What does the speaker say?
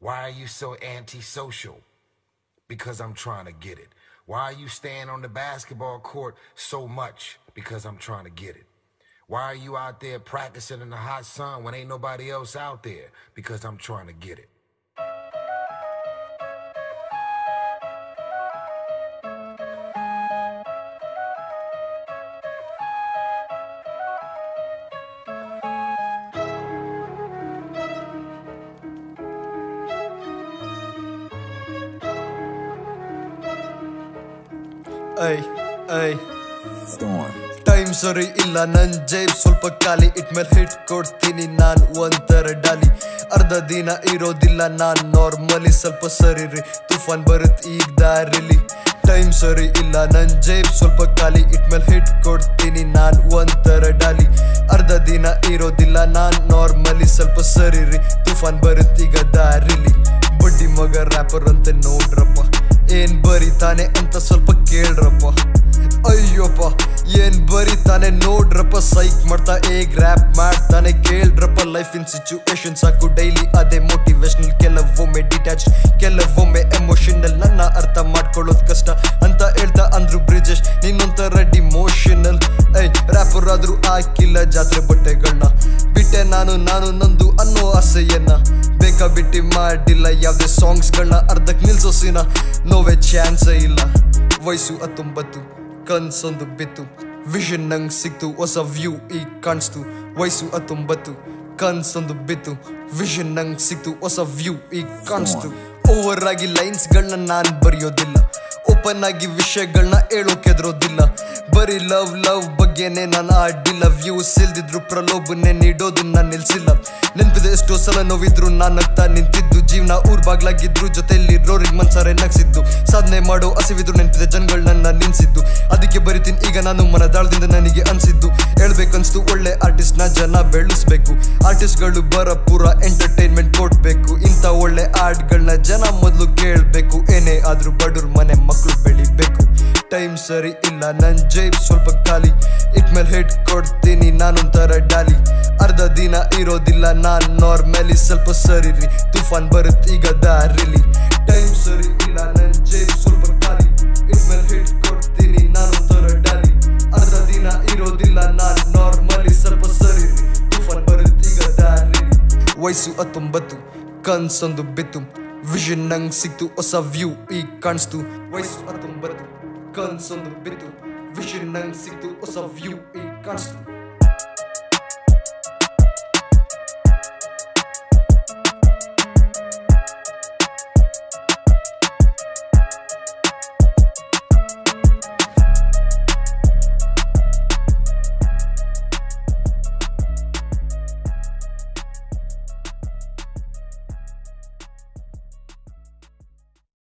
Why are you so antisocial? Because I'm trying to get it. Why are you staying on the basketball court so much? Because I'm trying to get it. Why are you out there practicing in the hot sun when ain't nobody else out there? Because I'm trying to get it. I I. Time ಸರಿ ಇಲ್ಲ ನನ್ ಜೇಬ್ ಸ್ವಲ್ಪ ಖಾಲಿ. It ಮೇಲೆ hit ಕೊಡ್ತೀನಿ ನಾನು ಒಂಥರ ಡಾಲಿ. ಅರ್ಧ ದಿನ ಇರೋದಿಲ್ಲ ನಾನು ನಾರ್ಮಲಿ ಸ್ವಲ್ಪ ಸರಿ ರೀ. ತುಫಾನ್ ಬರುತ್ತೆ ಈಗ ದಾರಿಲಿ. ಟೈಮ್ ಸರಿ ಇಲ್ಲ ನನ್ ಜೇಬ್ ಸ್ವಲ್ಪ ಖಾಲಿ. ಇಟ್ ಮೇಲೆ ಹಿಟ್ ಕೊಡ್ತೀನಿ ನಾನು ಒಂಥರ ಡಾಲಿ. ಅರ್ಧ ದಿನ ಇರೋದಿಲ್ಲ ನಾನು ನಾರ್ಮಲಿ ಸ್ವಲ್ಪ ಸರಿ ರೀ. ತುಫಾನ್ ಬರುತ್ತೆ ಈಗ ದಾರಿಲಿ. ಬಡ್ಡಿ ಮಗ ರ್ಯಾಪರ್ ಅಂತ ನೋಡ್ರಪ್ಪ. ಏನ್ ಬರಿತಾನೆ ಅಂತ ಸ್ವಲ್ಪ ಕೇಳ್ರಪ್ಪ. ಅಯ್ಯೋಪ್ಪ, ಏನ್ ಬರಿತಾನೆ ನೋಡ್ರಪ್ಪ ಸೈಕ್ ಮಾಡ್ತಾ ಏಗ್ ರ್ಯಾಪ್ ಮಾಡ್ತಾನೆ ಕೇಳ್ರಪ್ಪ. ಲೈಫ್ ಇನ್ ಸಿಚುವೇಶನ್ ಸಾಕು ಡೈಲಿ ಅದೇ ಮೋಟಿವೇಶನಲ್ ಕೆಲವೊಮ್ಮೆ ಡಿಟ್ಯಾಚ್ ಕೆಲವೊಮ್ಮೆ ಎಮೋಷನಲ್ ನನ್ನ ಅರ್ಥ ಮಾಡ್ಕೊಳ್ಳೋದು ಕಷ್ಟ ಅಂತ ಹೇಳ್ತಾ ಅಂದ್ರು ಬ್ರಿಜೇಶ್ ನಿನ್ನೊಂಥರ ಡಿಮೋಷನಲ್ ಐ ರ್ಯಾಪರ್ ಆದ್ರೂ ಹಾಕಿಲ್ಲ ಜಾತ್ರೆ ಬಟ್ಟೆಗಳನ್ನ ಬಿಟ್ಟೆ ನಾನು ನಾನು ನಂದು ಅನ್ನೋ ಆಸೆಯನ್ನ. ಬೇಕಾ ಬಿಟ್ಟಿ ಮಾಡಿಲ್ಲ ಯಾವ್ದೇ ಸಾಂಗ್ಸ್ಗಳನ್ನ ಅರ್ಧಕ್ಕೆ ನಿಲ್ಸೋ ಸೀನ. ನೋವೇ ಚಾನ್ಸ್ ಇಲ್ಲ. ವಯಸ್ಸು ಹತ್ತೊಂಬತ್ತು ಕನ್ಸೊಂದು ಬಿತ್ತು. ವಿಷನ್ ನಂಗ್ ಸಿಕ್ತು ಹೊಸ ವ್ಯೂ ಈಗ ಕಾಣಿಸ್ತು. ವಯಸ್ಸು ಹತ್ತೊಂಬತ್ತು ಕನ್ಸೊಂದು ಬಿತ್ತು. ವಿಷನ್ ನಂಗ್ ಸಿಕ್ತು ಹೊಸ ವ್ಯೂ ಈಗ ಕಾಣಿಸ್ತು. ಓವರ್ ಆಗಿ ಲೈನ್ಸ್ಗಳನ್ನ ನಾನು ಬರೆಯೋದಿಲ್ಲ. ಓಪನ್ ಆಗಿ ವಿಷಯಗಳನ್ನ ಹೇಳೋಕೆದ್ರೋದಿಲ್ಲ ಬರೀ ಲವ್ ಲವ್ ಬಗ್ಗೆನೆ ನಾನು ಆಡಿಲ್ಲ. ವ್ಯೂಸ್ ಇಲ್ದಿದ್ರು ಪ್ರಲೋಭನೆ ನೀಡೋದನ್ನ ನಿಲ್ಸಿಲ್ಲ. ಸಲ ನೋವಿದ್ರು ನಾನು ನಗ್ತಾ ನಿಂತಿದ್ದು. ಜೀವನ ಊರ್ ಬಾಗ್ಲಾಗಿದ್ರು ಜೊತೆಯಲ್ಲಿ ರೋರಿಗೆ ಮನ್ಸಾರೆ ನಗ್ಸಿದ್ದು. ಸಾಧನೆ ಮಾಡೋ ಹಸಿವಿದ್ರು ನೆನಪಿದೆ, ಜನಗಳು ನನ್ನ ನಿನ್ಸಿದ್ದು ಅದಕ್ಕೆ ಬರಿತೀನಿ, ಈಗ ನಾನು ಮನದಾಳದಿಂದ ನನಗೆ ಅನ್ಸಿದ್ದು. ಹೇಳ್ಬೇಕನ್ಸ್ತು, ಒಳ್ಳೆ ಆರ್ಟಿಸ್ಟ್ನ ಜನ ಬೆಳೆಸ್ಬೇಕು. ಆರ್ಟಿಸ್ಟ್ಗಳು ಬರ ಪೂರ ಎಂಟರ್ಟೈನ್ಮೆಂಟ್ ಕೊಡ್ಬೇಕು. ಇಂಥ ಒಳ್ಳೆ ಆರ್ಟ್ಗಳನ್ನ ಜನ ಮೊದಲು ಕೇಳ್ಬೇಕು. ಏನೇ ಆದ್ರೂ ಬಡವ್ರ ಮನೆ ಮಕ್ಕಳು ಬೆಳಿಬೇಕು. ಟೈಮ್ ಸರಿ ಇಲ್ಲ. ನನ್ ಜೈಬ್ ಸ್ವಲ್ಪ ಖಾಲಿ. ಇಟ್ ಮೇಲೆ ಹಿಟ್ ಕೊಡ್ತೀನಿ, ನಾನೊಂಥರ ಡಾಲಿ ಅರ್ಧ ದಿನ ಇರೋದಿಲ್ಲ, ನಾನ್ ನಾರ್ಮಲಿ ಸ್ವಲ್ಪ ಸರಿ ರೀ ತುಫಾನ್ ಬರುತ್ತೆ ಈಗ ದಾರಿಲಿ. ಟೈಮ್ ಸರಿ ಇಲ್ಲ, ನನ್ ಜೈಬ್ ಸ್ವಲ್ಪ ಖಾಲಿ. ಇಟ್ ಮೇಲೆ ಹಿಟ್ ಕೊಡ್ತೀನಿ, ನಾನೊಂಥರ ಡಾಲಿ ಅರ್ಧ ದಿನ ಇರೋದಿಲ್ಲ, ನಾನ್ ನಾರ್ಮಲಿ ಸ್ವಲ್ಪ ಸರಿ ರೀ ತುಫಾನ್ ಬರುತ್ತೆ ಈಗ ದಾರಿಲಿ. ವಯಸ್ಸು ಹತ್ತೊಂಬತ್ತು, ಕನ್ಸೊಂದು ಬಿತ್ತು. ವಿಷನ್ ನಂಗೆ ಸಿಕ್ತು, ಹೊಸ ವ್ಯೂ ಈಗ ಕಾಣಿಸ್ತು. ವಯಸ್ಸು ಹತ್ತೊಂಬತ್ತು. Guns on the bito Vision ng sikto o sa view ay constant